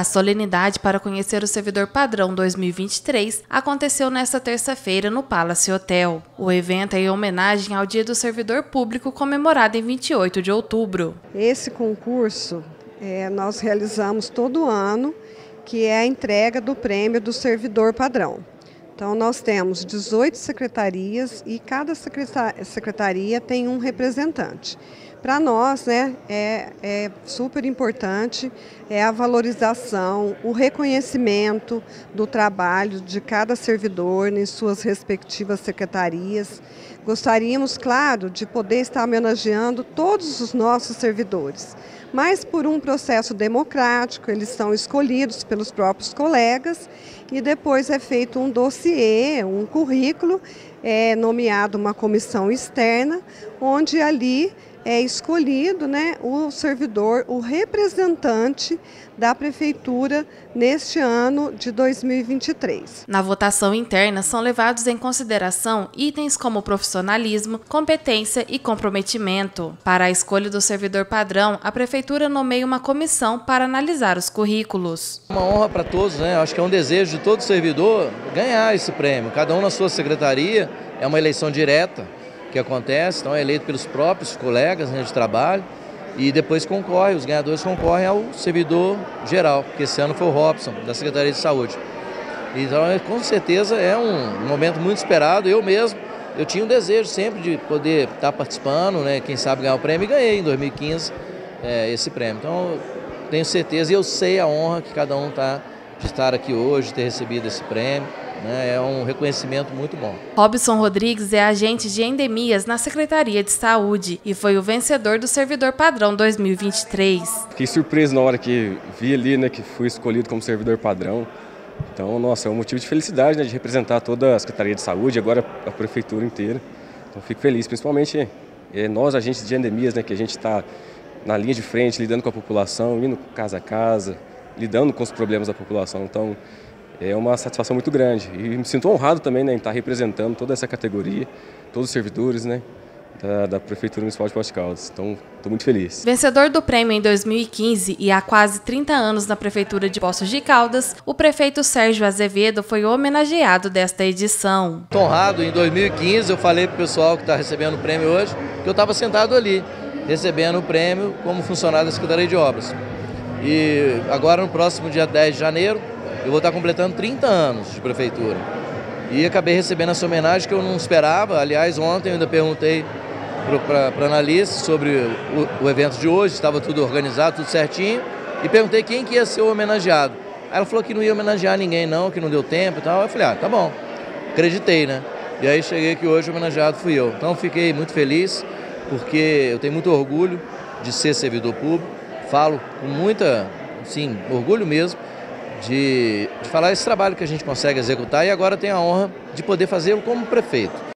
A solenidade para conhecer o servidor padrão 2023 aconteceu nesta terça-feira no Palace Hotel. O evento é em homenagem ao Dia do Servidor Público comemorado em 28 de outubro. Esse concurso é, nós realizamos todo ano, que é a entrega do prêmio do servidor padrão. Então, nós temos 18 secretarias e cada secretaria tem um representante. Para nós, né, é, é, super importante é a valorização, o reconhecimento do trabalho de cada servidor em suas respectivas secretarias. Gostaríamos, claro, de poder estar homenageando todos os nossos servidores, mas por um processo democrático, eles são escolhidos pelos próprios colegas e depois é feito um dossiê, um currículo, é nomeado uma comissão externa, onde ali é escolhido né, o servidor, o representante da prefeitura neste ano de 2023. Na votação interna são levados em consideração itens como profissionalismo, competência e comprometimento. Para a escolha do servidor padrão, a prefeitura nomeia uma comissão para analisar os currículos. Uma honra para todos, né? Acho que é um desejo de todo servidor ganhar esse prêmio. Cada um na sua secretaria, é uma eleição direta que acontece, então é eleito pelos próprios colegas né, de trabalho e depois concorre, os ganhadores concorrem ao servidor geral, que esse ano foi o Robson, da Secretaria de Saúde. Então, é, com certeza, é um momento muito esperado. Eu mesmo, eu tinha um desejo sempre de poder estar participando, né, quem sabe ganhar o prêmio, e ganhei em 2015 é, esse prêmio. Então, tenho certeza e eu sei a honra que cada um está de estar aqui hoje, ter recebido esse prêmio. Né? É um reconhecimento muito bom. Robson Rodrigues é agente de endemias na Secretaria de Saúde e foi o vencedor do Servidor Padrão 2023. Fiquei surpreso na hora que vi ali né, que fui escolhido como servidor padrão. Então, nossa, é um motivo de felicidade né, de representar toda a Secretaria de Saúde, agora a Prefeitura inteira. Então, fico feliz, principalmente é, nós, agentes de endemias, né, que a gente está na linha de frente, lidando com a população, indo casa a casa, lidando com os problemas da população. Então, é uma satisfação muito grande. E me sinto honrado também né, em estar representando toda essa categoria, todos os servidores né, da, da Prefeitura Municipal de Poste Caldas. Então, estou muito feliz. Vencedor do prêmio em 2015 e há quase 30 anos na Prefeitura de Poços de Caldas, o prefeito Sérgio Azevedo foi homenageado desta edição. Estou honrado. Em 2015, eu falei para o pessoal que está recebendo o prêmio hoje que eu estava sentado ali, recebendo o prêmio como funcionário da Secretaria de Obras. E agora, no próximo dia 10 de janeiro, eu vou estar completando 30 anos de prefeitura. E acabei recebendo essa homenagem que eu não esperava. Aliás, ontem eu ainda perguntei para a analista sobre o, o, evento de hoje, estava tudo organizado, tudo certinho, e perguntei quem que ia ser o homenageado. Ela falou que não ia homenagear ninguém não, que não deu tempo e tal. Eu falei, ah, tá bom. Acreditei, né? E aí cheguei que hoje o homenageado fui eu. Então fiquei muito feliz, porque eu tenho muito orgulho de ser servidor público. Falo com muita, sim, orgulho mesmo, de, de falar esse trabalho que a gente consegue executar e agora tem a honra de poder fazê-lo como prefeito.